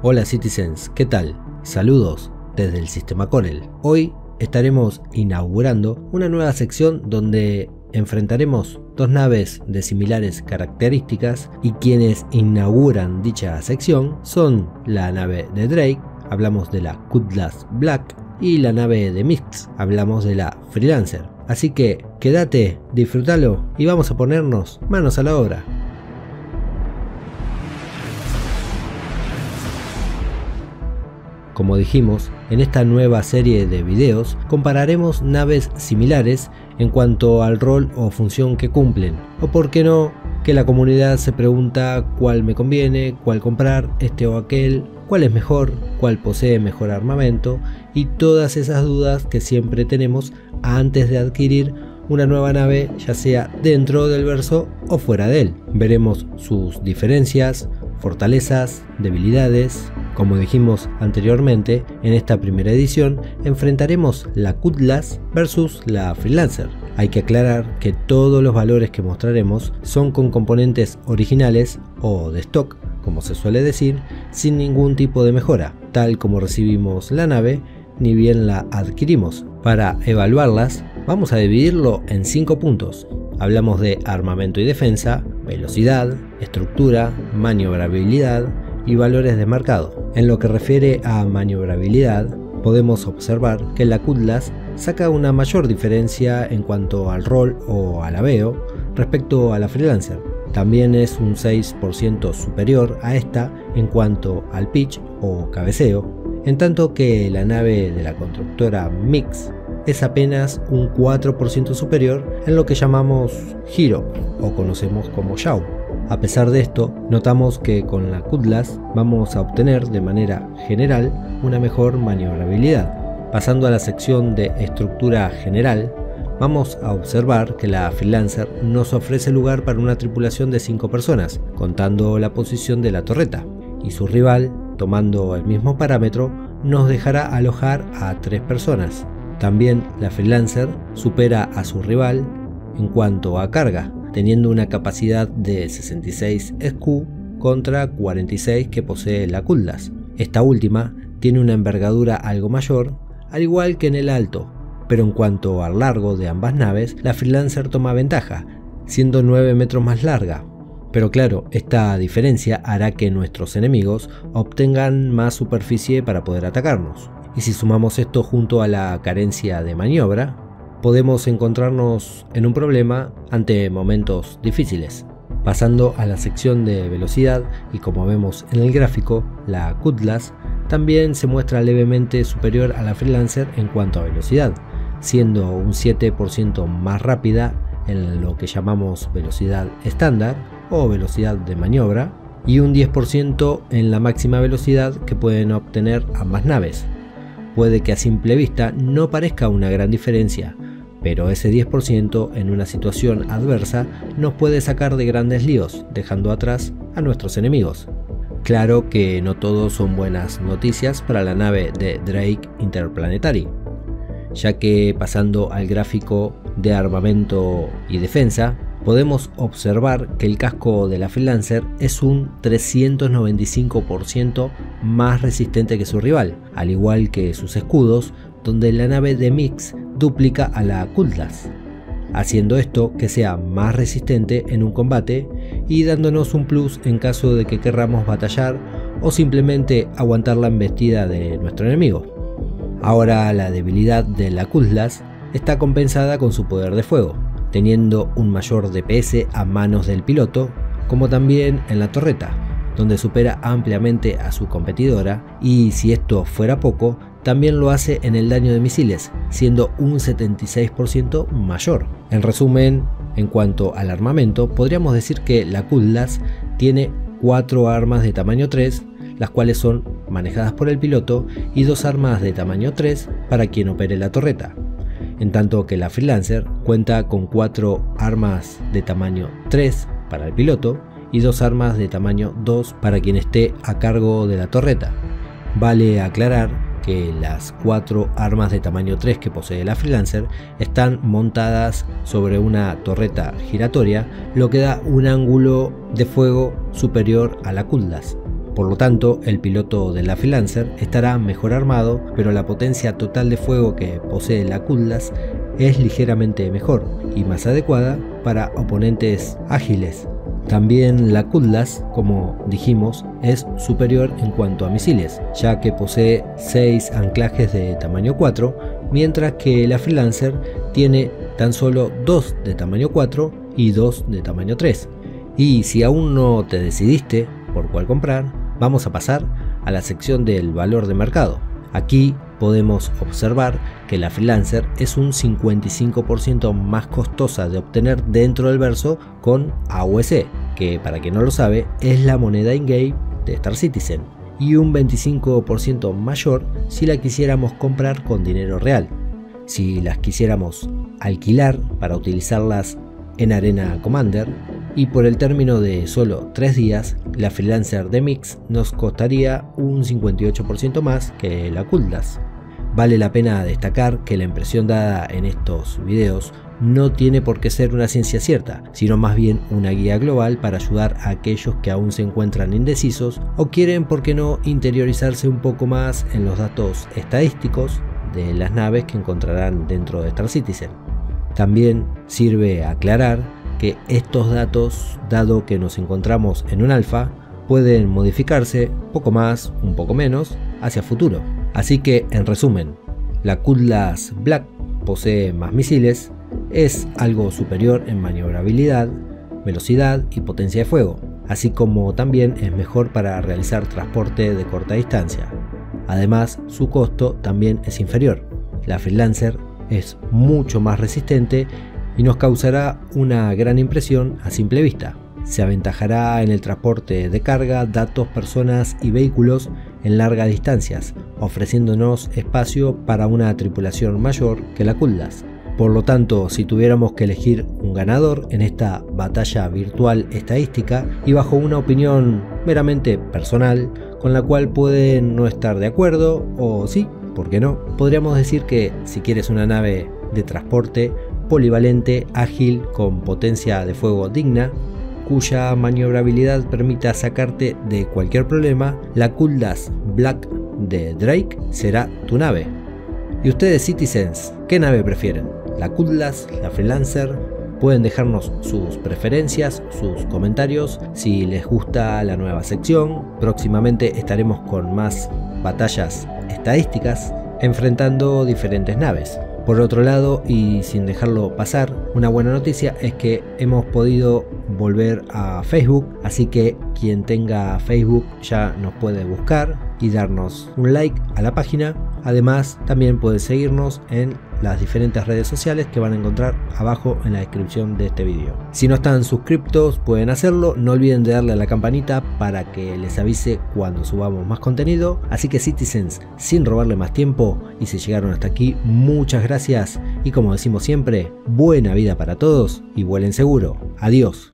Hola Citizens, ¿qué tal? Saludos desde el sistema Corel. Hoy estaremos inaugurando una nueva sección donde enfrentaremos dos naves de similares características y quienes inauguran dicha sección son la nave de Drake, hablamos de la Cutlass Black y la nave de Mix, hablamos de la Freelancer. Así que quédate, disfrútalo y vamos a ponernos manos a la obra. Como dijimos, en esta nueva serie de videos compararemos naves similares en cuanto al rol o función que cumplen, o por qué no, que la comunidad se pregunta cuál me conviene, cuál comprar, este o aquel, cuál es mejor, cuál posee mejor armamento y todas esas dudas que siempre tenemos antes de adquirir una nueva nave ya sea dentro del verso o fuera de él. Veremos sus diferencias, fortalezas, debilidades. Como dijimos anteriormente, en esta primera edición enfrentaremos la Cutlass versus la Freelancer. Hay que aclarar que todos los valores que mostraremos son con componentes originales o de stock, como se suele decir, sin ningún tipo de mejora, tal como recibimos la nave ni bien la adquirimos. Para evaluarlas, vamos a dividirlo en 5 puntos. Hablamos de armamento y defensa, velocidad, estructura, maniobrabilidad y valores de mercado. En lo que refiere a maniobrabilidad, podemos observar que la Cutlass saca una mayor diferencia en cuanto al rol o al aveo respecto a la Freelancer. También es un 6% superior a esta en cuanto al pitch o cabeceo, en tanto que la nave de la constructora Mix es apenas un 4% superior en lo que llamamos giro o conocemos como yaw. A pesar de esto, notamos que con la Cutlass vamos a obtener de manera general una mejor maniobrabilidad. Pasando a la sección de estructura general, vamos a observar que la Freelancer nos ofrece lugar para una tripulación de 5 personas, contando la posición de la torreta, y su rival, tomando el mismo parámetro, nos dejará alojar a 3 personas, también la freelancer supera a su rival en cuanto a carga, teniendo una capacidad de 66 SQ contra 46 que posee la Cutlass. Esta última tiene una envergadura algo mayor, al igual que en el alto, pero en cuanto al largo de ambas naves, la Freelancer toma ventaja, siendo 9 metros más larga. Pero claro, esta diferencia hará que nuestros enemigos obtengan más superficie para poder atacarnos. Y si sumamos esto junto a la carencia de maniobra, podemos encontrarnos en un problema ante momentos difíciles. Pasando a la sección de velocidad y como vemos en el gráfico, la Cutlass también se muestra levemente superior a la Freelancer en cuanto a velocidad, siendo un 7% más rápida en lo que llamamos velocidad estándar o velocidad de maniobra y un 10% en la máxima velocidad que pueden obtener ambas naves. Puede que a simple vista no parezca una gran diferencia, pero ese 10% en una situación adversa nos puede sacar de grandes líos, dejando atrás a nuestros enemigos. Claro que no todos son buenas noticias para la nave de Drake Interplanetary, ya que pasando al gráfico de armamento y defensa, podemos observar que el casco de la Freelancer es un 395% más resistente que su rival, al igual que sus escudos, donde la nave de Mix duplica a la Cutlass, haciendo esto que sea más resistente en un combate y dándonos un plus en caso de que querramos batallar o simplemente aguantar la embestida de nuestro enemigo. Ahora la debilidad de la Cutlass está compensada con su poder de fuego, teniendo un mayor DPS a manos del piloto, como también en la torreta, donde supera ampliamente a su competidora y si esto fuera poco, también lo hace en el daño de misiles, siendo un 76% mayor. En resumen, en cuanto al armamento, podríamos decir que la Cutlass tiene 4 armas de tamaño 3, las cuales son manejadas por el piloto, y dos armas de tamaño 3 para quien opere la torreta en tanto que la Freelancer cuenta con cuatro armas de tamaño 3 para el piloto y dos armas de tamaño 2 para quien esté a cargo de la torreta. Vale aclarar que las cuatro armas de tamaño 3 que posee la Freelancer están montadas sobre una torreta giratoria, lo que da un ángulo de fuego superior a la Cutlass. Por lo tanto, el piloto de la Freelancer estará mejor armado, pero la potencia total de fuego que posee la Kudlas es ligeramente mejor y más adecuada para oponentes ágiles. También la Kudlas, como dijimos, es superior en cuanto a misiles, ya que posee 6 anclajes de tamaño 4, mientras que la Freelancer tiene tan solo 2 de tamaño 4 y 2 de tamaño 3. Y si aún no te decidiste por cuál comprar, vamos a pasar a la sección del valor de mercado. Aquí podemos observar que la freelancer es un 55% más costosa de obtener dentro del verso con AUC, que para quien no lo sabe es la moneda in-game de Star Citizen, y un 25% mayor si la quisiéramos comprar con dinero real. Si las quisiéramos alquilar para utilizarlas en Arena Commander, y por el término de solo 3 días, la freelancer de Mix nos costaría un 58% más que la Kuldas. Vale la pena destacar que la impresión dada en estos videos no tiene por qué ser una ciencia cierta, sino más bien una guía global para ayudar a aquellos que aún se encuentran indecisos o quieren, por qué no, interiorizarse un poco más en los datos estadísticos de las naves que encontrarán dentro de Star Citizen. También sirve aclarar que estos datos, dado que nos encontramos en un alfa, pueden modificarse poco más, un poco menos, hacia futuro. Así que, en resumen, la Cutlass Black posee más misiles, es algo superior en maniobrabilidad, velocidad y potencia de fuego, así como también es mejor para realizar transporte de corta distancia. Además, su costo también es inferior. La Freelancer es mucho más resistente y nos causará una gran impresión a simple vista. Se aventajará en el transporte de carga, datos, personas y vehículos en largas distancias, ofreciéndonos espacio para una tripulación mayor que la Kuldas. Por lo tanto, si tuviéramos que elegir un ganador en esta batalla virtual estadística y bajo una opinión meramente personal, con la cual pueden no estar de acuerdo o sí, ¿por qué no? Podríamos decir que si quieres una nave de transporte, polivalente, ágil, con potencia de fuego digna, cuya maniobrabilidad permita sacarte de cualquier problema, la Kuldas Black de Drake será tu nave. ¿Y ustedes Citizens, qué nave prefieren? ¿La Kuldas, la Freelancer? Pueden dejarnos sus preferencias, sus comentarios, si les gusta la nueva sección. Próximamente estaremos con más batallas estadísticas enfrentando diferentes naves. Por otro lado, y sin dejarlo pasar, una buena noticia es que hemos podido volver a Facebook, así que quien tenga Facebook ya nos puede buscar y darnos un like a la página. Además, también puede seguirnos en las diferentes redes sociales que van a encontrar abajo en la descripción de este vídeo. Si no están suscriptos pueden hacerlo, no olviden de darle a la campanita para que les avise cuando subamos más contenido. Así que Citizens, sin robarle más tiempo y si llegaron hasta aquí, muchas gracias y como decimos siempre, buena vida para todos y vuelen seguro. Adiós.